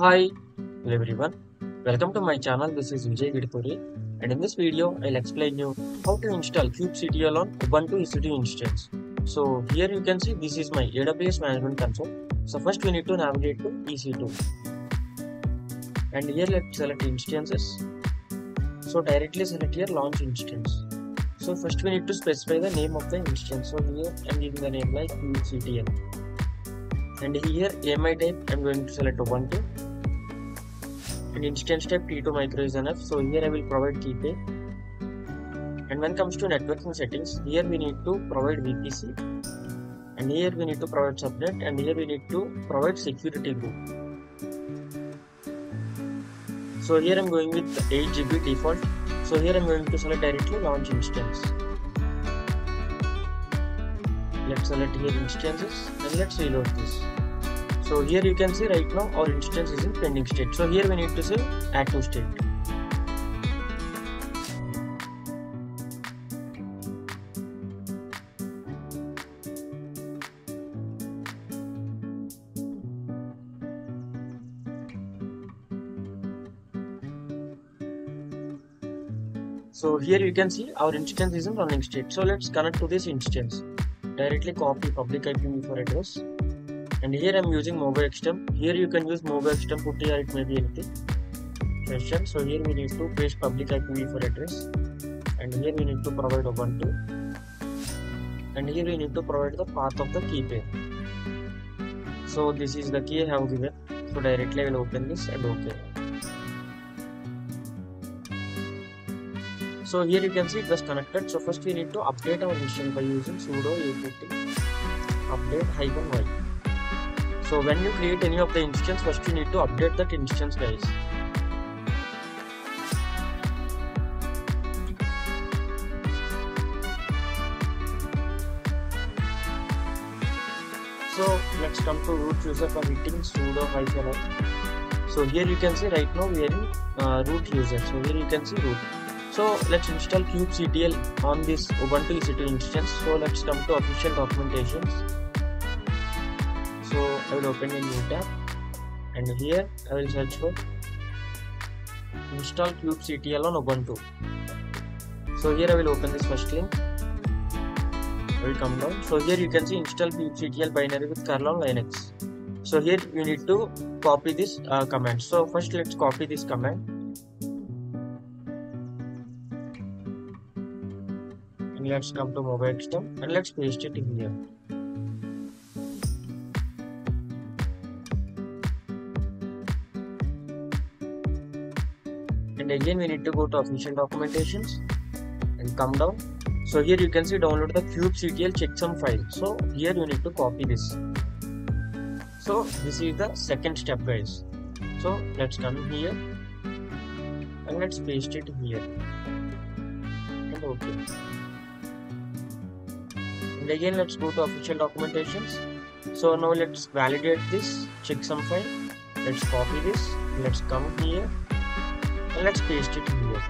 Hi hello everyone, welcome to my channel. This is Vijay Giduthuri and in this video I'll explain you how to install kubectl on Ubuntu EC2 instance. So here you can see this is my AWS management console. So first we need to navigate to EC2 and here let's select instances. So directly select here launch instance. So first we need to specify the name of the instance. So here I'm giving the name like kubectl and here AMI type I'm going to select Ubuntu and instance type T2 micro is enough so here I will provide key pair and when comes to networking settings here we need to provide VPC and here we need to provide subnet. And here we need to provide security group. So here I'm going with 8 GB default. So here I'm going to select directly launch instance. Let's select here instances. And let's reload this so here you can see right now our instance is in pending state so here we need to say active state so here you can see our instance is in running state so let's connect to this instance directly copy public IPv4 address and here I'm using mobile MobaXterm here you can use mobile MobaXterm putty or it may be anything. Question so here we need to paste public IPv4 address. And here we need to provide Ubuntu and here we need to provide the path of the key pair so this is the key I have given. So directly I will open this and OK so here you can see it was connected. So first we need to update our machine by using sudo apt update hyphen y so when you create any of the instance first you need to update that instance guys. So let's come to root user for hitting sudo hyphen so here you can see right now we are in uh, root user. So here you can see root. So let's install kubectl on this ubuntu ec2 instance. So let's come to official documentations so i will open a new tab. And here i will search for install kubectl on ubuntu. So here i will open this first link. I will come down. So here you can see install kubectl binary with curl on linux. So here you need to copy this uh, command. So first let's copy this command. And let's come to MobaXterm and let's paste it in here and again we need to go to official documentations and come down. So here you can see download the kubectl checksum file. So here you need to copy this. So this is the second step guys. So let's come here and let's paste it here. And okay. And again let's go to official documentations. So now let's validate this checksum file. Let's copy this. Let's come here and let's paste it here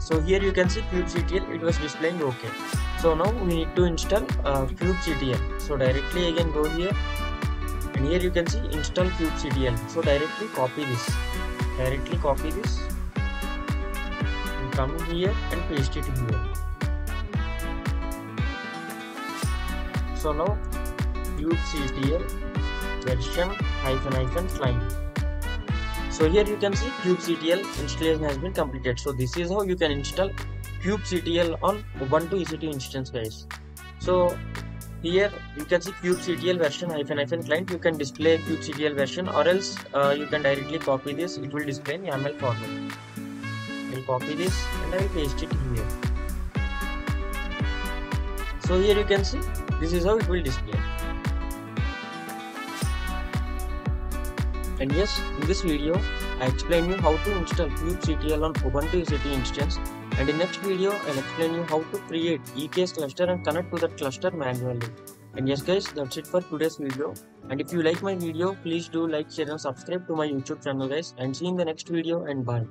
so here you can see kubectl it was displaying okay so now we need to install uh, kubectl so directly again go here. And here you can see install kubectl so directly copy this. Directly copy this. And come here and paste it here. So now kubectl version hyphen hyphen client so here you can see kubectl installation has been completed. So this is how you can install kubectl on ubuntu ec2 instance guys. So here you can see kubectl version hyphen hyphen client. You can display kubectl version or else uh, you can directly copy this. It will display in yaml format. I'll copy this and i will paste it here. So here you can see this is how it will display and yes in this video i explain you how to install kubectl on ubuntu ec2 instance. And in next video i'll explain you how to create eks cluster and connect to that cluster manually. And yes guys that's it for today's video. And if you like my video please do like share and subscribe to my youtube channel guys. And see you in the next video and bye